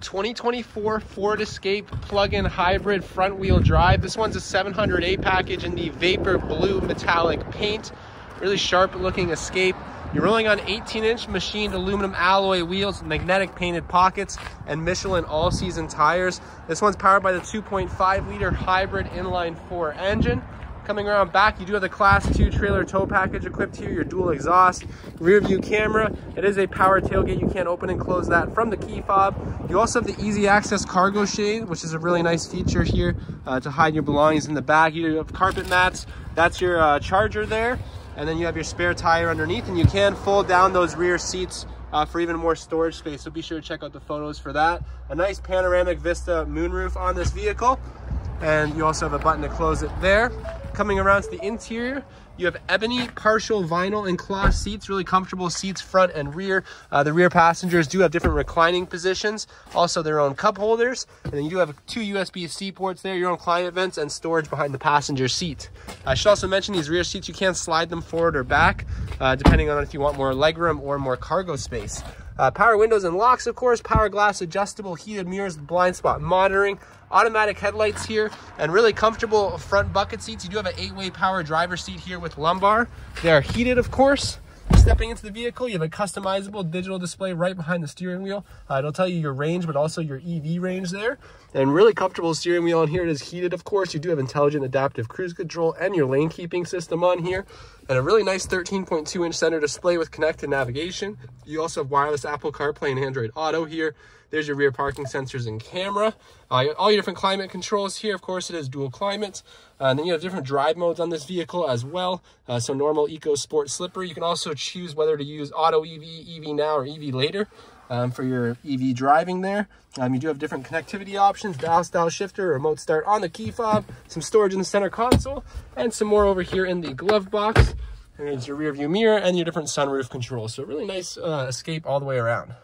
2024 Ford Escape plug-in hybrid front wheel drive. This one's a 700A package in the Vapor Blue metallic paint. Really sharp looking Escape. You're rolling on 18 inch machined aluminum alloy wheels, magnetic painted pockets, and Michelin all season tires. This one's powered by the 2.5 liter hybrid inline four engine. Coming around back, you do have the class two trailer tow package equipped here, your dual exhaust, rear view camera. It is a power tailgate. You can't open and close that from the key fob. You also have the easy access cargo shade, which is a really nice feature here uh, to hide your belongings in the back. You have carpet mats. That's your uh, charger there. And then you have your spare tire underneath and you can fold down those rear seats uh, for even more storage space. So be sure to check out the photos for that. A nice panoramic Vista moonroof on this vehicle. And you also have a button to close it there. Coming around to the interior, you have ebony partial vinyl and cloth seats, really comfortable seats front and rear. Uh, the rear passengers do have different reclining positions, also their own cup holders. And then you do have two USB-C ports there, your own climate vents and storage behind the passenger seat. I should also mention these rear seats, you can slide them forward or back, uh, depending on if you want more legroom or more cargo space. Uh, power windows and locks, of course, power glass adjustable heated mirrors, blind spot monitoring, automatic headlights here, and really comfortable front bucket seats. You do have an eight-way power driver seat here with lumbar. They are heated, of course. Stepping into the vehicle, you have a customizable digital display right behind the steering wheel. Uh, it'll tell you your range, but also your EV range there. And really comfortable steering wheel on here. It is heated, of course. You do have intelligent adaptive cruise control and your lane keeping system on here. And a really nice 13.2 inch center display with connected navigation. You also have wireless Apple CarPlay and Android Auto here. There's your rear parking sensors and camera. Uh, all your different climate controls here. Of course, it is dual climate. Uh, and then you have different drive modes on this vehicle as well. Uh, so normal, eco, sport, slippery. You can also choose whether to use auto EV, EV now, or EV later. Um, for your EV driving there. Um, you do have different connectivity options, dial style shifter, remote start on the key fob, some storage in the center console, and some more over here in the glove box. And there's your rear view mirror and your different sunroof controls. So really nice uh, escape all the way around.